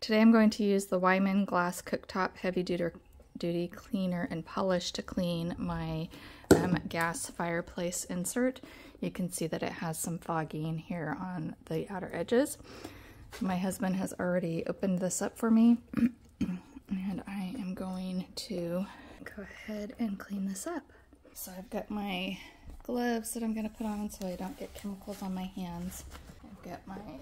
Today I'm going to use the Weiman Glass Cooktop Heavy Duty Cleaner and Polish to clean my um, gas fireplace insert. You can see that it has some fogging here on the outer edges. My husband has already opened this up for me and I am going to go ahead and clean this up. So I've got my gloves that I'm going to put on so I don't get chemicals on my hands. I've got my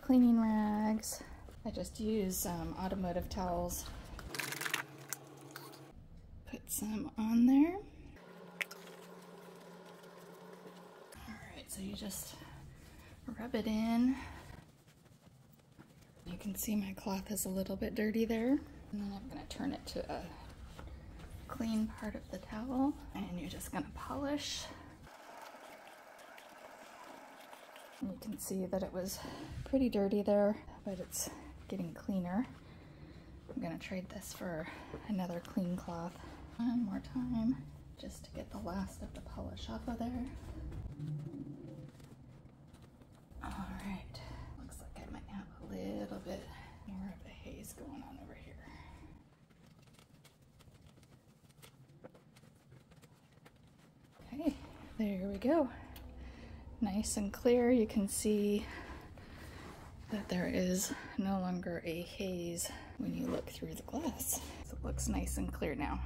cleaning rags. I just use um, automotive towels. Put some on there. Alright, so you just rub it in. You can see my cloth is a little bit dirty there. And then I'm going to turn it to a clean part of the towel. And you're just going to polish. And you can see that it was pretty dirty there, but it's getting cleaner. I'm gonna trade this for another clean cloth. One more time, just to get the last of the polish off of there. All right, looks like I might have a little bit more of a haze going on over here. Okay, there we go. Nice and clear, you can see that there is no longer a haze when you look through the glass. So it looks nice and clear now.